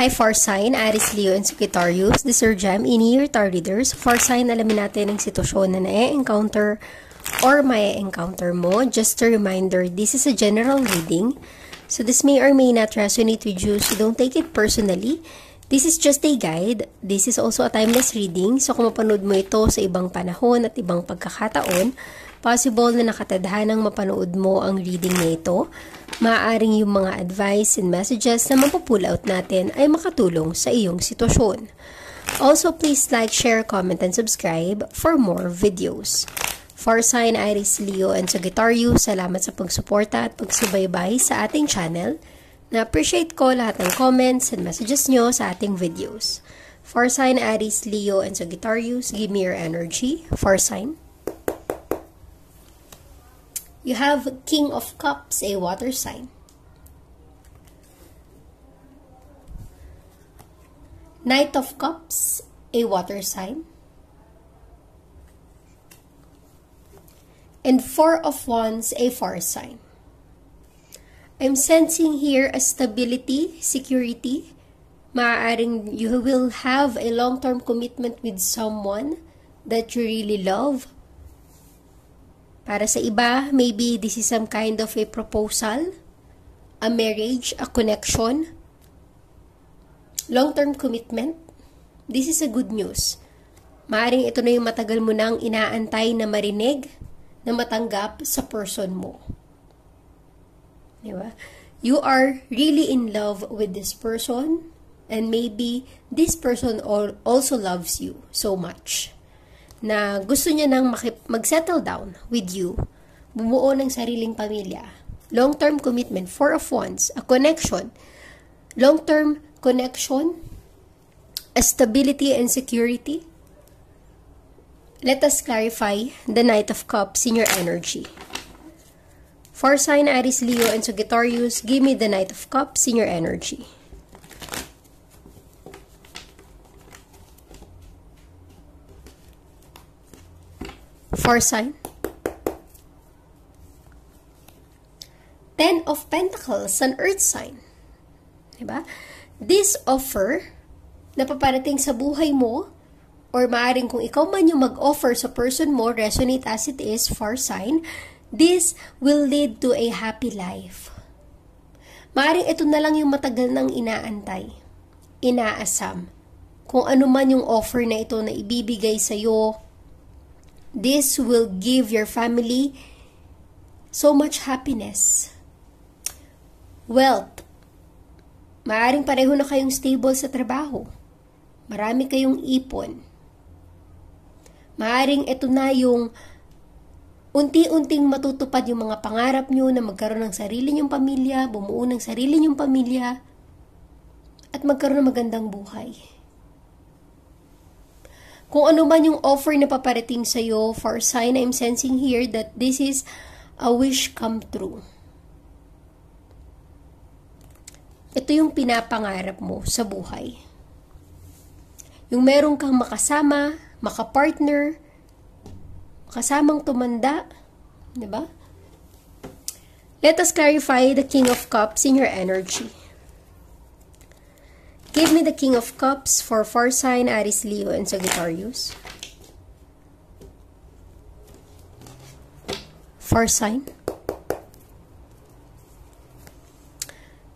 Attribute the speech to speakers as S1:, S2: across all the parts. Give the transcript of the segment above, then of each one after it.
S1: Hi, Far Sign, Aris Leo, and Sagittarius. This is Gem, in-year tar readers. Far Sign, alamin natin ang sitwasyon na na-encounter or may encounter mo. Just a reminder, this is a general reading. So this may or may not resonate with you, so don't take it personally. This is just a guide. This is also a timeless reading. So kung mapanood mo ito sa ibang panahon at ibang pagkakataon, possible na nakatadhanang mapanood mo ang reading na ito maaaring yung mga advice and messages na mapupull out natin ay makatulong sa iyong sitwasyon. Also, please like, share, comment, and subscribe for more videos. For sign Iris Leo and Sagittarius, salamat sa pagsuporta at pagsubaybay sa ating channel. Na-appreciate ko lahat ng comments and messages nyo sa ating videos. For sign Aries, Leo, and Sagittarius, give me your energy. For sign. You have King of Cups, a water sign. Knight of Cups, a water sign. And Four of Wands, a fire sign. I'm sensing here a stability, security. Maaaring you will have a long-term commitment with someone that you really love para sa iba, maybe this is some kind of a proposal, a marriage, a connection, long-term commitment. This is a good news. Maaring ito na yung matagal mo nang inaantay na marinig, na matanggap sa person mo. Diba? You are really in love with this person, and maybe this person also loves you so much na gusto niya nang mag-settle down with you, bumuo ng sariling pamilya, long-term commitment, four of wands, a connection, long-term connection, a stability and security. Let us clarify the Knight of Cups in your energy. For sign Aries, Leo, and Sagittarius, give me the Knight of Cups in your energy. For sign. Ten of Pentacles, an earth sign. Diba? This offer na paparating sa buhay mo or maaring kung ikaw man yung mag-offer sa person mo, resonate as it is, for sign, this will lead to a happy life. Maaring ito na lang yung matagal nang inaantay, inaasam. Kung ano man yung offer na ito na ibibigay sa'yo, This will give your family so much happiness. Wealth. Maaring pareho na kayong stable sa trabaho. Marami kayong ipon. Maaring ito na yung unti-unting matutupad yung mga pangarap nyo na magkaroon ng sarili nyong pamilya, bumuo ng sarili nyong pamilya, at magkaroon ng magandang buhay. Kung ano man yung offer na paparating sa'yo, for sign, I'm sensing here that this is a wish come true. Ito yung pinapangarap mo sa buhay. Yung meron kang makasama, makapartner, kasamang tumanda, di ba? Let us clarify the King of Cups in your energy. Give me the King of Cups for far sign, Aries, Leo, and Sagittarius. Far sign.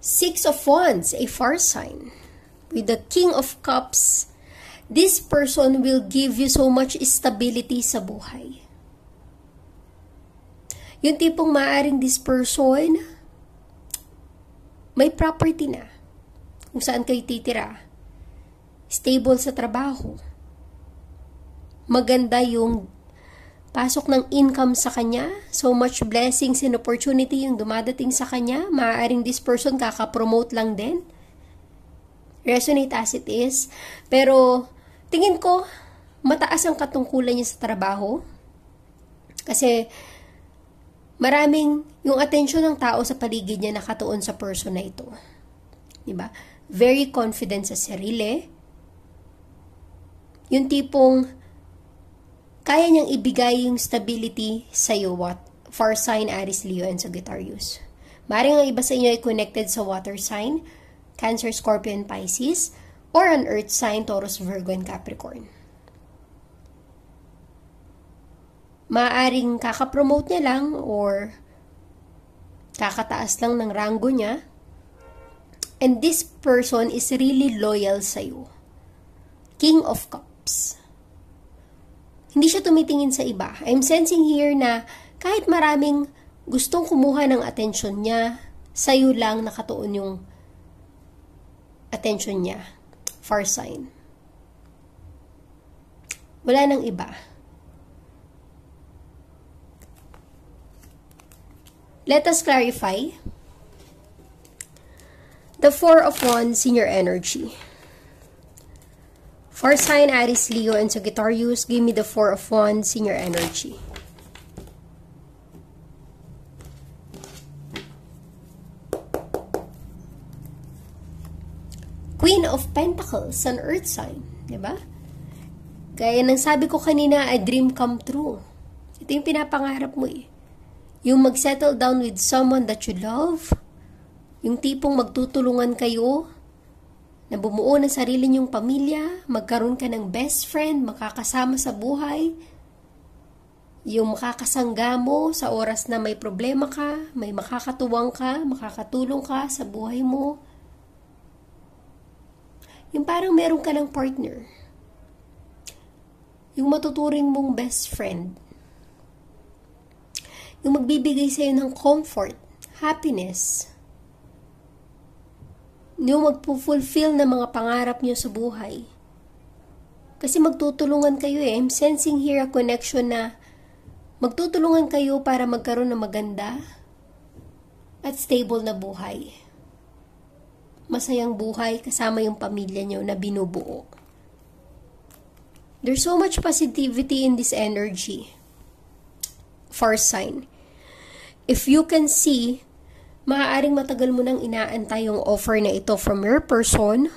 S1: Six of Wands, a far sign. With the King of Cups, this person will give you so much stability sa buhay. Yung tipong maaring this person, may property na kung saan kayo titira. Stable sa trabaho. Maganda yung pasok ng income sa kanya. So much blessings and opportunity yung dumadating sa kanya. Maaaring this person kaka-promote lang din. Resonate as it is. Pero tingin ko, mataas ang katungkulan niya sa trabaho. Kasi maraming yung atensyon ng tao sa paligid niya nakatuon sa person na ito. 'Di ba? Very confident sa sarili. Yung tipong kaya niyang ibigay yung stability sa iyo what for sign Aries, Leo, and Sagittarius. Maring ang iba sa inyo ay connected sa water sign. Cancer, Scorpio, and Pisces, or an earth sign, Taurus, Virgo, and Capricorn. Maaring kakapromote niya lang or kakataas lang ng rango niya. And this person is really loyal sa'yo. King of Cups. Hindi siya tumitingin sa iba. I'm sensing here na kahit maraming gustong kumuha ng atensyon niya, sa'yo lang nakatuon yung attention niya. Far sign. Wala nang iba. Let us clarify. The Four of Wands in your energy. For sign Aries, Leo, and Sagittarius, give me the Four of Wands in your energy. Queen of Pentacles, an earth sign. Diba? Gaya ng sabi ko kanina, a dream come true. Ito yung pinapangarap mo eh. Yung mag-settle down with someone that you love. Yung tipong magtutulungan kayo na bumuo ng sarili niyong pamilya, magkaroon ka ng best friend, makakasama sa buhay, yung makakasangga mo sa oras na may problema ka, may makakatuwang ka, makakatulong ka sa buhay mo. Yung parang meron ka ng partner. Yung matuturing mong best friend yung magbibigay sa'yo ng comfort, happiness, yung magpo-fulfill ng mga pangarap niyo sa buhay. Kasi magtutulungan kayo eh. I'm sensing here a connection na magtutulungan kayo para magkaroon ng maganda at stable na buhay. Masayang buhay kasama yung pamilya niyo na binubuo. There's so much positivity in this energy. First sign if you can see, maaaring matagal mo nang inaantay yung offer na ito from your person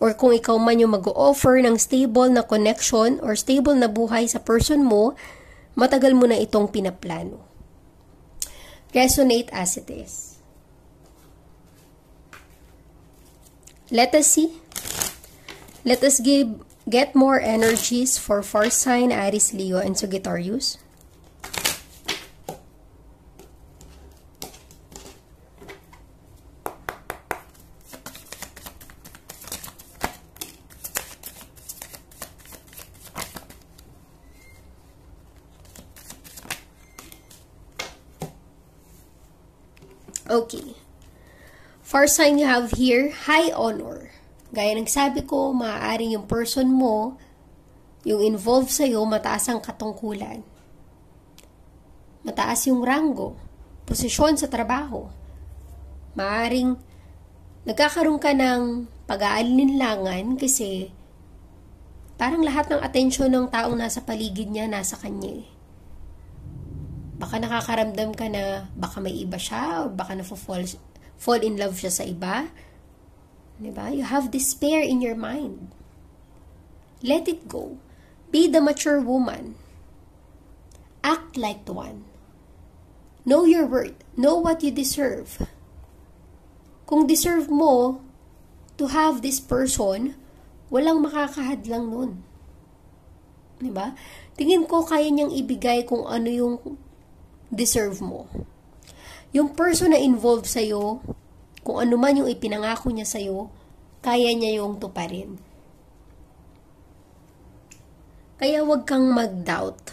S1: or kung ikaw man yung mag-offer ng stable na connection or stable na buhay sa person mo, matagal mo na itong pinaplano. Resonate as it is. Let us see. Let us give get more energies for far sign Aries, Leo, and Sagittarius. Okay. For sign you have here, high honor. Gaya ng sabi ko, maaaring yung person mo, yung involved sa'yo, mataas ang katungkulan. Mataas yung rango, posisyon sa trabaho. Maaaring nagkakaroon ka ng pag-aalinlangan kasi parang lahat ng atensyon ng taong nasa paligid niya nasa kanya eh. Baka nakakaramdam ka na baka may iba siya or baka na-fall fall in love siya sa iba. Diba? You have despair in your mind. Let it go. Be the mature woman. Act like one. Know your worth. Know what you deserve. Kung deserve mo to have this person, walang makakahadlang nun. Diba? Tingin ko kaya niyang ibigay kung ano yung deserve mo. Yung person na involved sa'yo, kung ano man yung ipinangako niya sa'yo, kaya niya yung tuparin. Kaya wag kang mag-doubt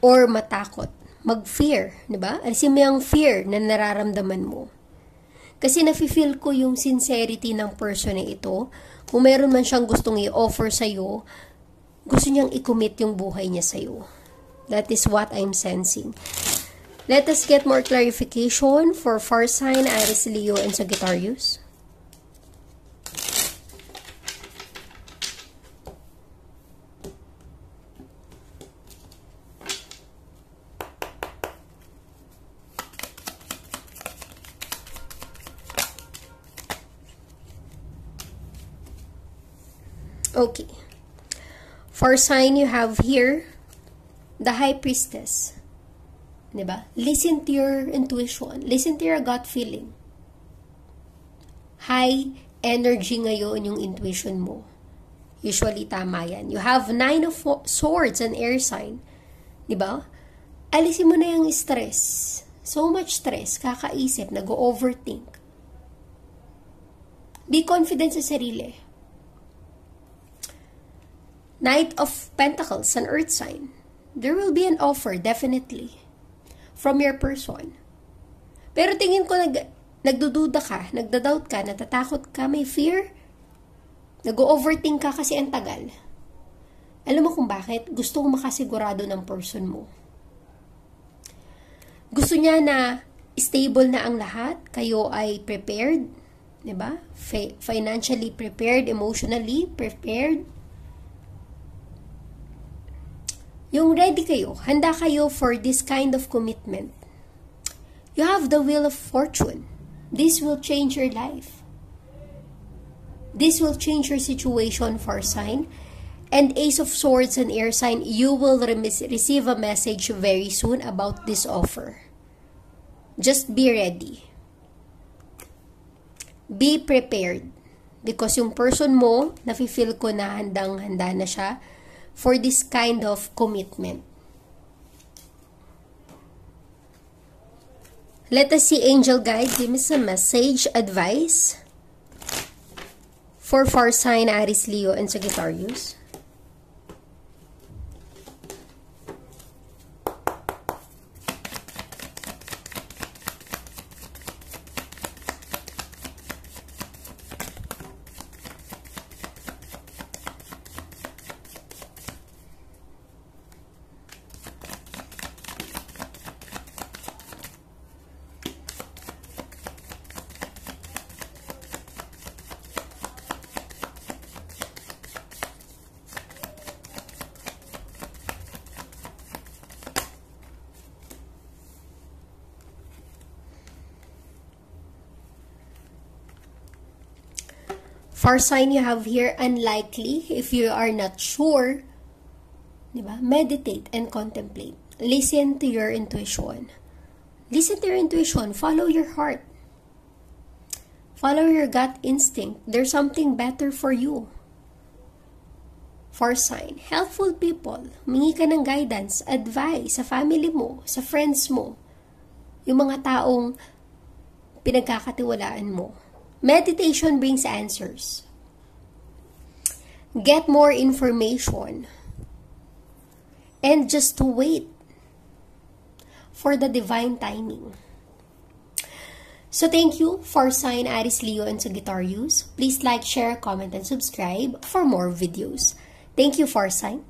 S1: or matakot, mag-fear, di ba? Alisin mo yung fear na nararamdaman mo. Kasi nafe-feel ko yung sincerity ng person na ito. Kung meron man siyang gustong i-offer sa'yo, gusto niyang i-commit yung buhay niya sa'yo. That is what I'm sensing. Let us get more clarification for far sign, Aries, Leo, and Sagittarius. Okay. For sign you have here the high priestess. 'Di ba? Listen to your intuition. Listen to your gut feeling. high energy ngayon yung intuition mo. Usually, tama yan. You have nine of swords and air sign. Di ba? Alisin mo na yung stress. So much stress, kakaisip, nag-overthink. Be confident sa sarili. Knight of Pentacles, an earth sign. There will be an offer, definitely. From your person. Pero tingin ko nag, nagdududa ka, nagdadoubt ka, natatakot ka, may fear, Nag-overthink ka kasi ang tagal. Alam mo kung bakit? Gusto kong makasigurado ng person mo. Gusto niya na stable na ang lahat, kayo ay prepared, 'di ba? financially prepared, emotionally prepared. Yung ready kayo, handa kayo for this kind of commitment. You have the wheel of fortune. This will change your life. This will change your situation for sign. And Ace of Swords and Air sign, you will receive a message very soon about this offer. Just be ready. Be prepared. Because yung person mo, nafe-feel ko na handang-handa na siya for this kind of commitment. Let us see angel guide. Give me some message, advice for far sign Aries, Leo, and Sagittarius. For sign you have here, unlikely, if you are not sure, diba? meditate and contemplate. Listen to your intuition. Listen to your intuition. Follow your heart. Follow your gut instinct. There's something better for you. For sign, helpful people. Mingi ka ng guidance, advice sa family mo, sa friends mo. Yung mga taong pinagkakatiwalaan mo. Meditation brings answers. Get more information. And just to wait for the divine timing. So thank you for sign Aris Leo and Sagittarius. Please like, share, comment, and subscribe for more videos. Thank you for sign.